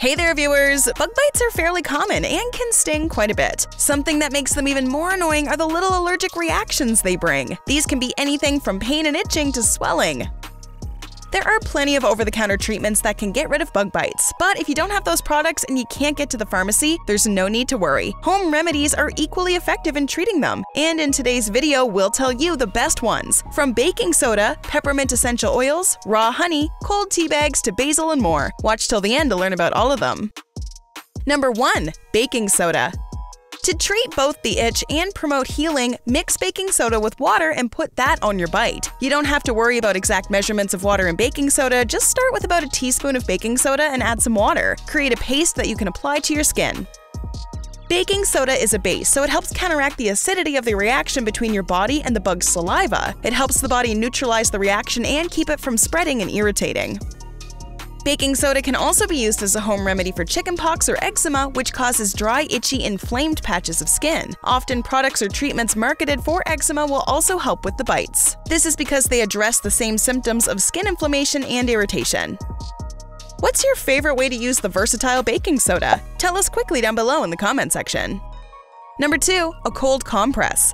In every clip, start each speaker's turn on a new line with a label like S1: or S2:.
S1: Hey there, viewers! Bug bites are fairly common and can sting quite a bit. Something that makes them even more annoying are the little allergic reactions they bring. These can be anything from pain and itching to swelling. There are plenty of over the counter treatments that can get rid of bug bites, but if you don't have those products and you can't get to the pharmacy, there's no need to worry. Home remedies are equally effective in treating them, and in today's video, we'll tell you the best ones. From baking soda, peppermint essential oils, raw honey, cold tea bags to basil and more. Watch till the end to learn about all of them. Number 1. Baking soda. To treat both the itch and promote healing, mix baking soda with water and put that on your bite. You don't have to worry about exact measurements of water and baking soda, just start with about a teaspoon of baking soda and add some water. Create a paste that you can apply to your skin. Baking soda is a base, so it helps counteract the acidity of the reaction between your body and the bug's saliva. It helps the body neutralize the reaction and keep it from spreading and irritating. Baking soda can also be used as a home remedy for chickenpox or eczema, which causes dry, itchy, inflamed patches of skin. Often, products or treatments marketed for eczema will also help with the bites. This is because they address the same symptoms of skin inflammation and irritation. What's your favorite way to use the versatile baking soda? Tell us quickly down below in the comment section. Number 2. A cold compress.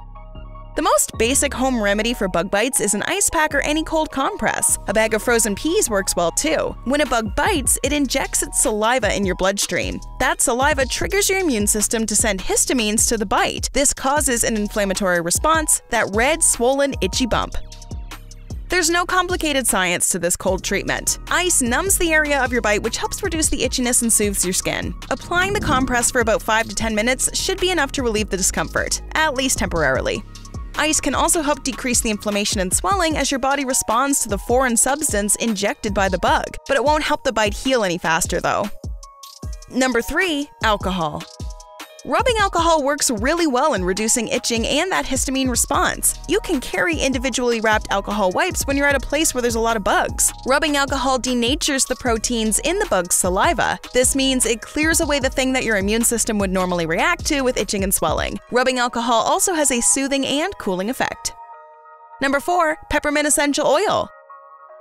S1: The most basic home remedy for bug bites is an ice pack or any cold compress. A bag of frozen peas works well too. When a bug bites, it injects its saliva in your bloodstream. That saliva triggers your immune system to send histamines to the bite. This causes an inflammatory response, that red, swollen, itchy bump. There's no complicated science to this cold treatment. Ice numbs the area of your bite, which helps reduce the itchiness and soothes your skin. Applying the compress for about 5 to 10 minutes should be enough to relieve the discomfort, at least temporarily. Ice can also help decrease the inflammation and swelling as your body responds to the foreign substance injected by the bug, but it won't help the bite heal any faster though. Number 3. Alcohol. Rubbing alcohol works really well in reducing itching and that histamine response. You can carry individually wrapped alcohol wipes when you're at a place where there's a lot of bugs. Rubbing alcohol denatures the proteins in the bug's saliva. This means it clears away the thing that your immune system would normally react to with itching and swelling. Rubbing alcohol also has a soothing and cooling effect. Number 4. Peppermint Essential Oil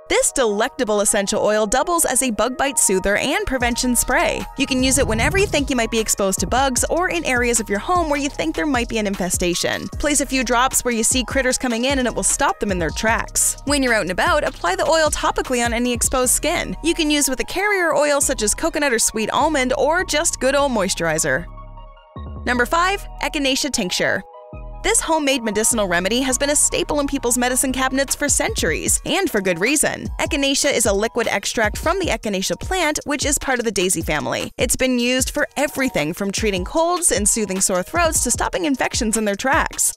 S1: this delectable essential oil doubles as a bug bite soother and prevention spray. You can use it whenever you think you might be exposed to bugs or in areas of your home where you think there might be an infestation. Place a few drops where you see critters coming in and it will stop them in their tracks. When you're out and about, apply the oil topically on any exposed skin. You can use with a carrier oil such as coconut or sweet almond or just good old moisturizer. Number 5. Echinacea Tincture this homemade medicinal remedy has been a staple in people's medicine cabinets for centuries, and for good reason. Echinacea is a liquid extract from the echinacea plant, which is part of the daisy family. It's been used for everything from treating colds and soothing sore throats to stopping infections in their tracks.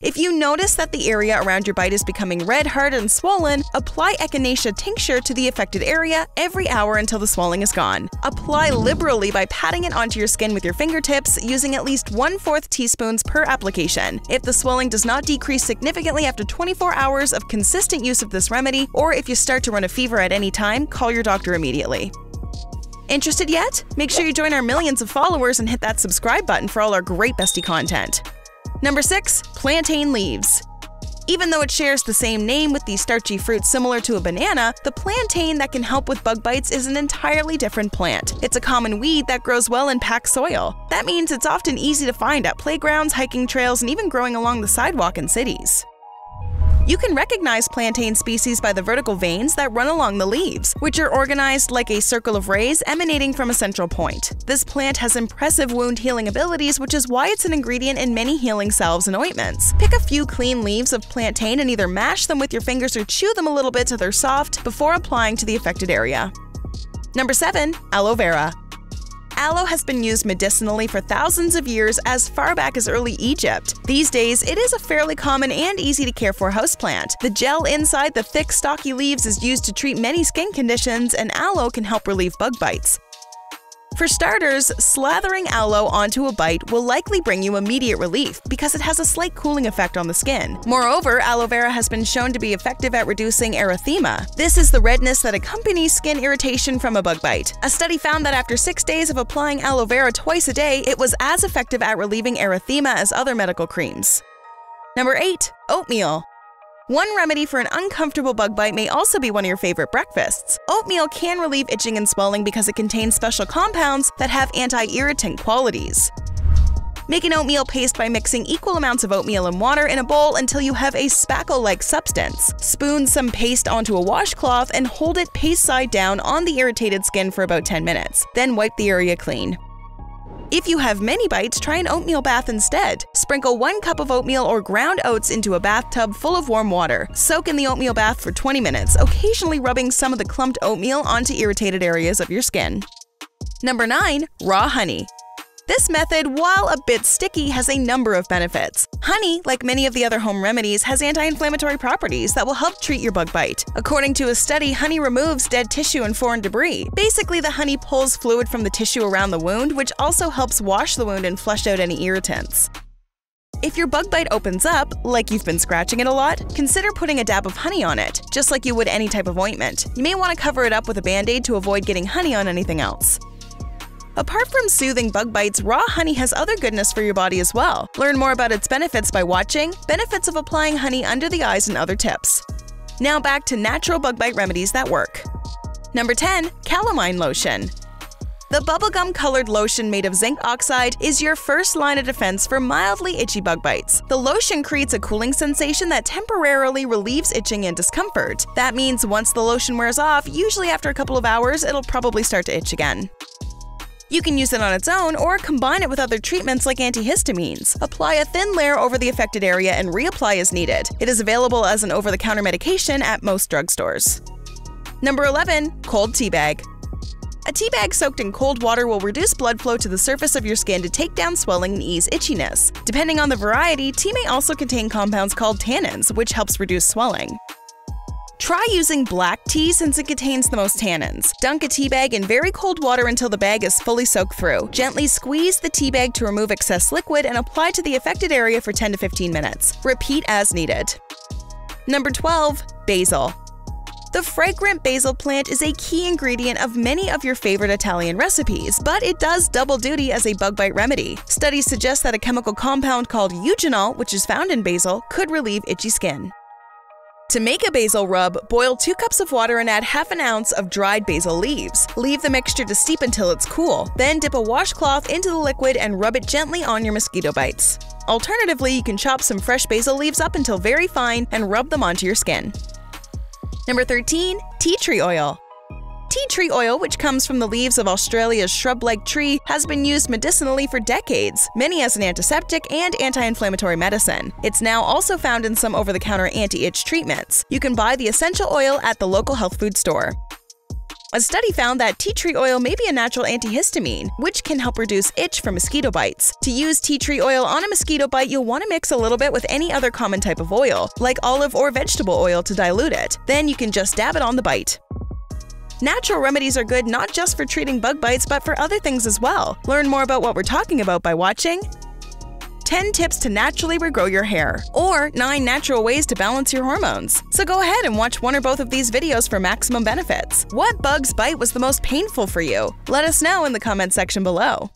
S1: If you notice that the area around your bite is becoming red, hard, and swollen, apply Echinacea tincture to the affected area every hour until the swelling is gone. Apply liberally by patting it onto your skin with your fingertips, using at least 1 4th teaspoons per application. If the swelling does not decrease significantly after 24 hours of consistent use of this remedy, or if you start to run a fever at any time, call your doctor immediately. Interested yet? Make sure you join our millions of followers and hit that subscribe button for all our great bestie content. Number 6. Plantain leaves. Even though it shares the same name with the starchy fruit similar to a banana, the plantain that can help with bug bites is an entirely different plant. It's a common weed that grows well in packed soil. That means it's often easy to find at playgrounds, hiking trails, and even growing along the sidewalk in cities. You can recognize plantain species by the vertical veins that run along the leaves, which are organized like a circle of rays emanating from a central point. This plant has impressive wound healing abilities, which is why it's an ingredient in many healing salves and ointments. Pick a few clean leaves of plantain and either mash them with your fingers or chew them a little bit till they're soft before applying to the affected area. Number 7. Aloe vera. Aloe has been used medicinally for thousands of years as far back as early Egypt. These days, it is a fairly common and easy to care for houseplant. The gel inside the thick, stocky leaves is used to treat many skin conditions, and aloe can help relieve bug bites. For starters, slathering aloe onto a bite will likely bring you immediate relief because it has a slight cooling effect on the skin. Moreover, aloe vera has been shown to be effective at reducing erythema. This is the redness that accompanies skin irritation from a bug bite. A study found that after six days of applying aloe vera twice a day, it was as effective at relieving erythema as other medical creams. Number 8. Oatmeal One remedy for an uncomfortable bug bite may also be one of your favorite breakfasts. Oatmeal can relieve itching and swelling because it contains special compounds that have anti-irritant qualities. Make an oatmeal paste by mixing equal amounts of oatmeal and water in a bowl until you have a spackle-like substance. Spoon some paste onto a washcloth and hold it paste side down on the irritated skin for about 10 minutes. Then wipe the area clean. If you have many bites, try an oatmeal bath instead. Sprinkle one cup of oatmeal or ground oats into a bathtub full of warm water. Soak in the oatmeal bath for 20 minutes, occasionally rubbing some of the clumped oatmeal onto irritated areas of your skin. Number 9. Raw honey. This method, while a bit sticky, has a number of benefits. Honey, like many of the other home remedies, has anti-inflammatory properties that will help treat your bug bite. According to a study, honey removes dead tissue and foreign debris. Basically, the honey pulls fluid from the tissue around the wound, which also helps wash the wound and flush out any irritants. If your bug bite opens up, like you've been scratching it a lot, consider putting a dab of honey on it, just like you would any type of ointment. You may want to cover it up with a band-aid to avoid getting honey on anything else. Apart from soothing bug bites, raw honey has other goodness for your body as well. Learn more about its benefits by watching Benefits of Applying Honey Under the Eyes and Other Tips. Now back to natural bug bite remedies that work. Number 10. Calamine Lotion the bubblegum colored lotion made of zinc oxide is your first line of defense for mildly itchy bug bites. The lotion creates a cooling sensation that temporarily relieves itching and discomfort. That means once the lotion wears off, usually after a couple of hours, it'll probably start to itch again. You can use it on its own or combine it with other treatments like antihistamines. Apply a thin layer over the affected area and reapply as needed. It is available as an over the counter medication at most drugstores. Number 11. Cold Tea Bag. A tea bag soaked in cold water will reduce blood flow to the surface of your skin to take down swelling and ease itchiness. Depending on the variety, tea may also contain compounds called tannins, which helps reduce swelling. Try using black tea since it contains the most tannins. Dunk a tea bag in very cold water until the bag is fully soaked through. Gently squeeze the tea bag to remove excess liquid and apply to the affected area for 10 to 15 minutes. Repeat as needed. Number 12. Basil. The fragrant basil plant is a key ingredient of many of your favorite Italian recipes, but it does double duty as a bug bite remedy. Studies suggest that a chemical compound called eugenol, which is found in basil, could relieve itchy skin. To make a basil rub, boil 2 cups of water and add half an ounce of dried basil leaves. Leave the mixture to steep until it's cool. Then dip a washcloth into the liquid and rub it gently on your mosquito bites. Alternatively, you can chop some fresh basil leaves up until very fine and rub them onto your skin. Number 13. Tea tree oil. Tea tree oil, which comes from the leaves of Australia's shrub-like tree, has been used medicinally for decades, many as an antiseptic and anti-inflammatory medicine. It's now also found in some over-the-counter anti-itch treatments. You can buy the essential oil at the local health food store. A study found that tea tree oil may be a natural antihistamine, which can help reduce itch from mosquito bites. To use tea tree oil on a mosquito bite, you'll want to mix a little bit with any other common type of oil, like olive or vegetable oil to dilute it. Then you can just dab it on the bite. Natural remedies are good not just for treating bug bites, but for other things as well. Learn more about what we're talking about by watching 10 tips to naturally regrow your hair, or 9 natural ways to balance your hormones. So go ahead and watch one or both of these videos for maximum benefits. What bug's bite was the most painful for you? Let us know in the comment section below.